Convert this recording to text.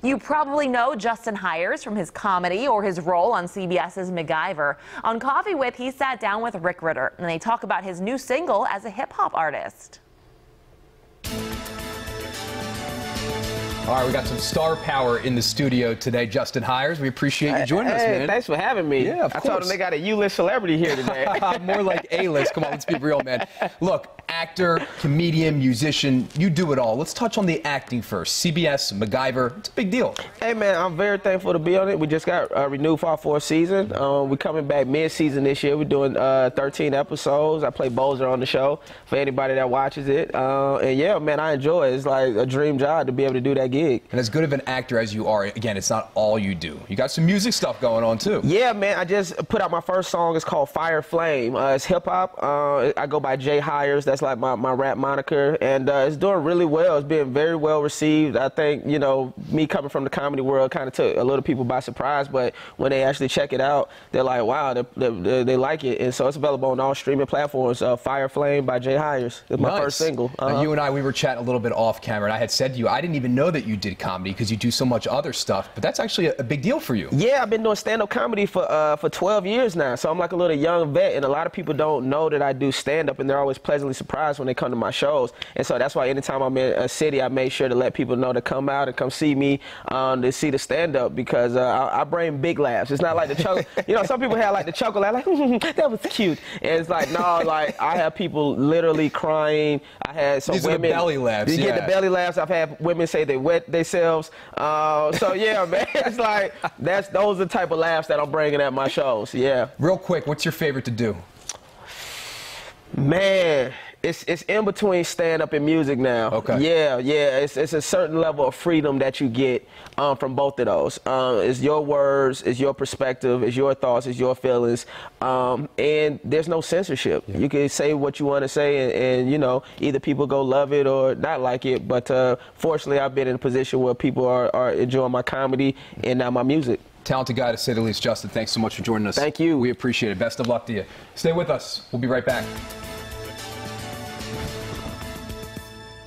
You probably know Justin Hires from his comedy or his role on CBS's MacGyver. On Coffee With, he sat down with Rick Ritter and they talk about his new single as a hip hop artist. All right, we got some star power in the studio today. Justin Hires, we appreciate you joining hey, us, man. Thanks for having me. Yeah, of I course. told them they got a U-list celebrity here today. More like A-list. Come on, let's be real, man. Look, actor, comedian, musician, you do it all. Let's touch on the acting first. CBS, MacGyver, it's a big deal. hey, man, I'm very thankful to be on it. We just got uh, renewed for our fourth season. Um, we're coming back mid-season this year. We're doing uh, 13 episodes. I play Bozer on the show for anybody that watches it. Uh, and yeah, man, I enjoy it. It's like a dream job to be able to do that gig. And as good of an actor as you are, again, it's not all you do. You got some music stuff going on, too. Yeah, man. I just put out my first song. It's called Fire Flame. Uh, it's hip hop. Uh, I go by Jay Hires. That's like my, my rap moniker. And uh, it's doing really well. It's being very well received. I think, you know, me coming from the comedy world kind of took a lot of people by surprise. But when they actually check it out, they're like, wow, they, they, they like it. And so it's available on all streaming platforms. Uh, Fire Flame by Jay Hires. It's my Nice. first single. Uh-huh. you and I, we were chatting a little bit off camera, and I had said to you, I didn't even know that you did comedy because you do so much other stuff, but that's actually a, a big deal for you. Yeah, I've been doing stand-up comedy for uh, for 12 years now, so I'm like a little young vet, and a lot of people don't know that I do stand-up, and they're always pleasantly surprised when they come to my shows. And so that's why anytime I'm in a city, I make sure to let people know to come out and come see me um, to see the stand-up because uh, I, I bring big laughs. It's not like the chuckle. you know, some people have like the chuckle laugh, like that was cute, and it's like no, like I have people literally crying. I had some These women belly laughs, You get the belly laughs. I've had women say they wet themselves. Uh, so yeah, man, it's like that's those are the type of laughs that I'm bringing at my shows. Yeah, Real quick, what's your favorite to do? man, it's it's in between stand up and music now. Okay. Yeah, yeah, it's it's a certain level of freedom that you get um, from both of those. Um, it's your words, it's your perspective, it's your thoughts, it's your feelings, um, and there's no censorship. You can say what you want to say, and, and you know either people go love it or not like it. But uh, fortunately, I've been in a position where people are, are enjoying my comedy and now my music. Talented guy to say the least. Justin, thanks so much for joining us. Thank you. We appreciate it. Best of luck to you. Stay with us. We'll be right back.